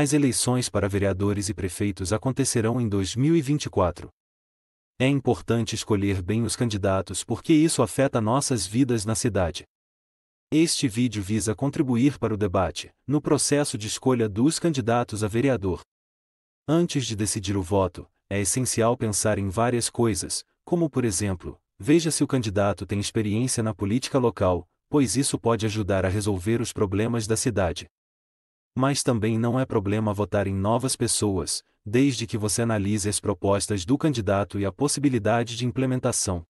As eleições para vereadores e prefeitos acontecerão em 2024. É importante escolher bem os candidatos porque isso afeta nossas vidas na cidade. Este vídeo visa contribuir para o debate, no processo de escolha dos candidatos a vereador. Antes de decidir o voto, é essencial pensar em várias coisas, como por exemplo, veja se o candidato tem experiência na política local, pois isso pode ajudar a resolver os problemas da cidade. Mas também não é problema votar em novas pessoas, desde que você analise as propostas do candidato e a possibilidade de implementação.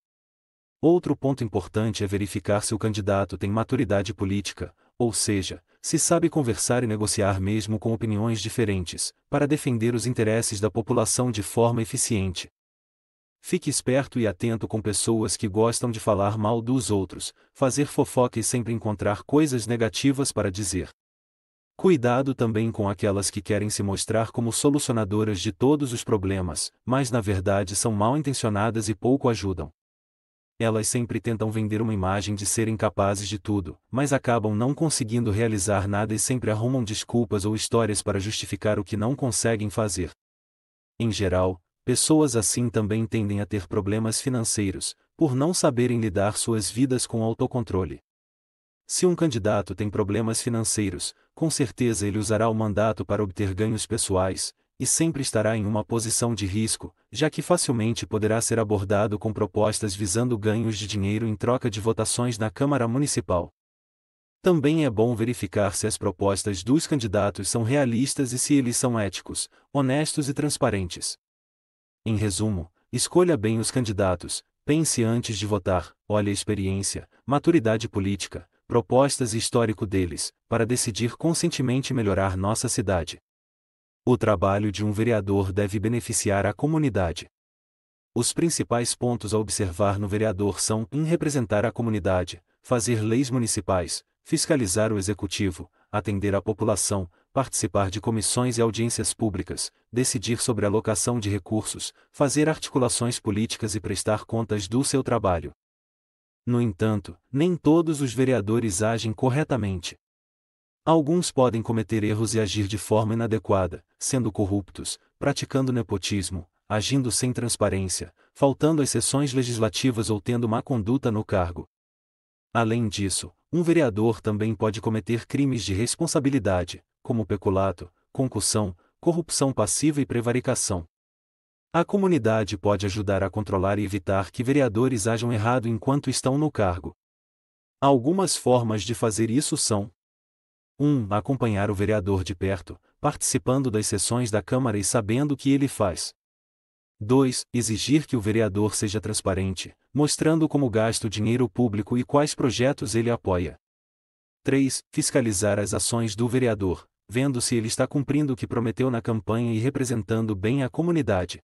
Outro ponto importante é verificar se o candidato tem maturidade política, ou seja, se sabe conversar e negociar mesmo com opiniões diferentes, para defender os interesses da população de forma eficiente. Fique esperto e atento com pessoas que gostam de falar mal dos outros, fazer fofoca e sempre encontrar coisas negativas para dizer. Cuidado também com aquelas que querem se mostrar como solucionadoras de todos os problemas, mas na verdade são mal intencionadas e pouco ajudam. Elas sempre tentam vender uma imagem de serem capazes de tudo, mas acabam não conseguindo realizar nada e sempre arrumam desculpas ou histórias para justificar o que não conseguem fazer. Em geral, pessoas assim também tendem a ter problemas financeiros, por não saberem lidar suas vidas com autocontrole. Se um candidato tem problemas financeiros, com certeza ele usará o mandato para obter ganhos pessoais, e sempre estará em uma posição de risco, já que facilmente poderá ser abordado com propostas visando ganhos de dinheiro em troca de votações na Câmara Municipal. Também é bom verificar se as propostas dos candidatos são realistas e se eles são éticos, honestos e transparentes. Em resumo, escolha bem os candidatos, pense antes de votar, olhe a experiência, maturidade política, propostas e histórico deles, para decidir conscientemente melhorar nossa cidade. O trabalho de um vereador deve beneficiar a comunidade. Os principais pontos a observar no vereador são em representar a comunidade, fazer leis municipais, fiscalizar o executivo, atender a população, participar de comissões e audiências públicas, decidir sobre a alocação de recursos, fazer articulações políticas e prestar contas do seu trabalho. No entanto, nem todos os vereadores agem corretamente. Alguns podem cometer erros e agir de forma inadequada, sendo corruptos, praticando nepotismo, agindo sem transparência, faltando às sessões legislativas ou tendo má conduta no cargo. Além disso, um vereador também pode cometer crimes de responsabilidade, como peculato, concussão, corrupção passiva e prevaricação. A comunidade pode ajudar a controlar e evitar que vereadores ajam errado enquanto estão no cargo. Algumas formas de fazer isso são: 1. Acompanhar o vereador de perto, participando das sessões da Câmara e sabendo o que ele faz. 2. Exigir que o vereador seja transparente, mostrando como gasta o dinheiro público e quais projetos ele apoia. 3. Fiscalizar as ações do vereador, vendo se ele está cumprindo o que prometeu na campanha e representando bem a comunidade.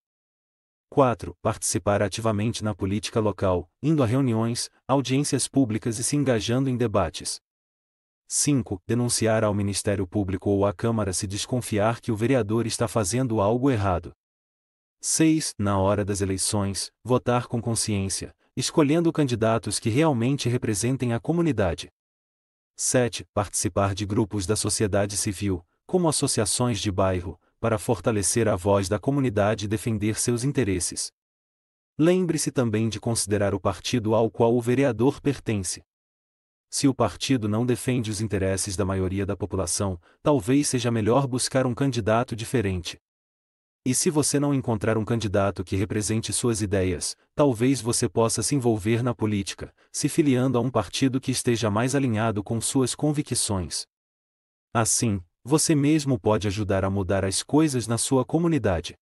4. Participar ativamente na política local, indo a reuniões, audiências públicas e se engajando em debates. 5. Denunciar ao Ministério Público ou à Câmara se desconfiar que o vereador está fazendo algo errado. 6. Na hora das eleições, votar com consciência, escolhendo candidatos que realmente representem a comunidade. 7. Participar de grupos da sociedade civil, como associações de bairro, para fortalecer a voz da comunidade e defender seus interesses. Lembre-se também de considerar o partido ao qual o vereador pertence. Se o partido não defende os interesses da maioria da população, talvez seja melhor buscar um candidato diferente. E se você não encontrar um candidato que represente suas ideias, talvez você possa se envolver na política, se filiando a um partido que esteja mais alinhado com suas convicções. Assim, você mesmo pode ajudar a mudar as coisas na sua comunidade.